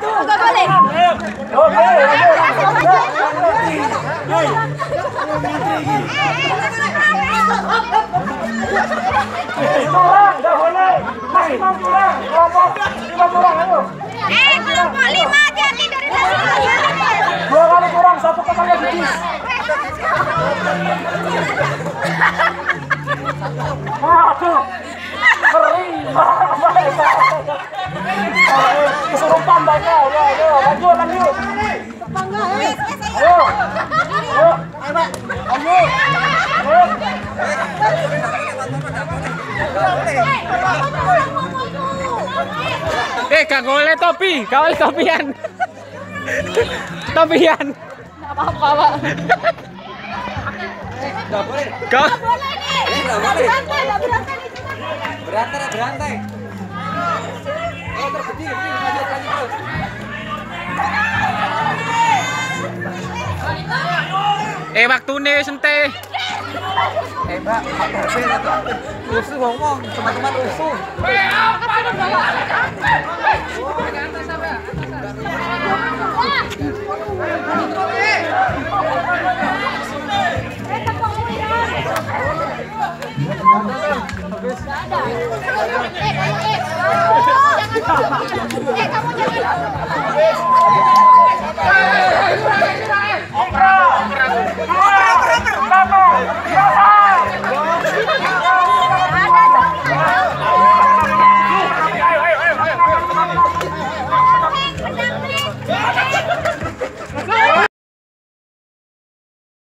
Nggak boleh. Kurang, nggak boleh. Maksimum kurang. Kelompok lima. Eh, lima. Dua kali. Kesurupan banyak. Eh, gak boleh topi, gak boleh topian. topian. Apa-apa, Pak. Kau Boleh nih. Nggak berantai, nggak berantai nih. Berantai, berantai. Oh, lanjut, lanjut. eh waktu nih sente. Eh, Mbak, usuh ngomong, teman-teman jangan.